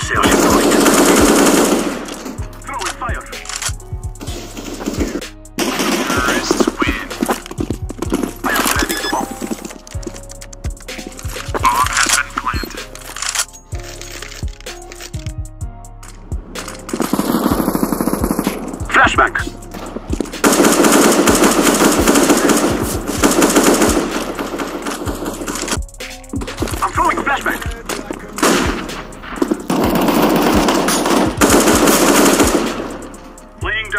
Throwing fire. Terrorists win. I am bomb. Bomb has been planted. Flashbang.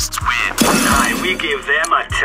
must win. I, we give them a chance.